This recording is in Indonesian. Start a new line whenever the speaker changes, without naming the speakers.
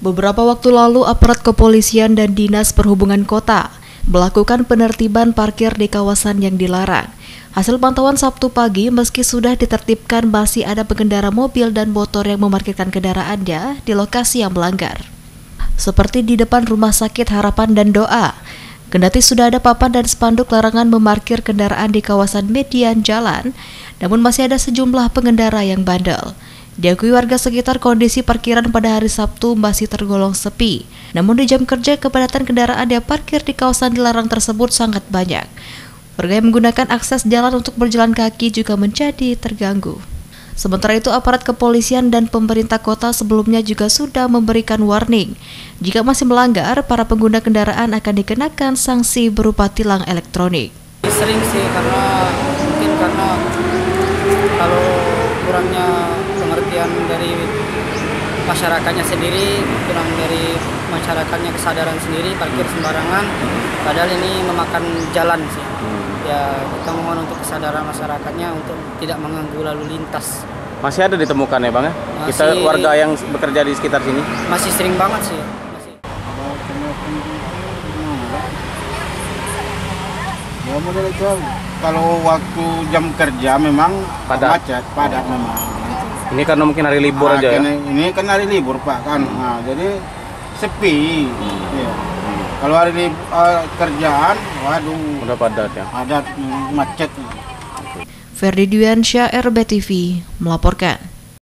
Beberapa waktu lalu, aparat kepolisian dan dinas perhubungan kota melakukan penertiban parkir di kawasan yang dilarang. Hasil pantauan Sabtu pagi, meski sudah ditertibkan, masih ada pengendara mobil dan motor yang memarkirkan kendaraannya di lokasi yang melanggar. Seperti di depan Rumah Sakit Harapan dan Doa, Kendati sudah ada papan dan spanduk larangan memarkir kendaraan di kawasan median jalan, namun masih ada sejumlah pengendara yang bandel. Diakui warga sekitar kondisi parkiran pada hari Sabtu masih tergolong sepi. Namun di jam kerja kepadatan kendaraan yang parkir di kawasan dilarang tersebut sangat banyak. Warga yang menggunakan akses jalan untuk berjalan kaki juga menjadi terganggu. Sementara itu aparat kepolisian dan pemerintah kota sebelumnya juga sudah memberikan warning. Jika masih melanggar, para pengguna kendaraan akan dikenakan sanksi berupa tilang elektronik.
Sering sih karena mungkin karena pengertian dari masyarakatnya sendiri, kurang dari masyarakatnya kesadaran sendiri parkir sembarangan, padahal ini memakan jalan sih. Ya kita mohon untuk kesadaran masyarakatnya untuk tidak mengganggu lalu lintas.
Masih ada ditemukan ya bang ya? Kita
Masih-
warga yang bekerja di sekitar sini.
Masih sering banget sih. Masih.
Ya model itu kalau waktu jam kerja memang
Padat.
macet, padat memang.
Ini karena mungkin hari libur
Nah,
aja ya.
Ini kan hari libur pak kan, nah, jadi sepi. Iya. Kalau hari eh, kerjaan, waduh,
Udah padat ya.
padat macet.
Ferdi Dwiansyah, RBTV, melaporkan.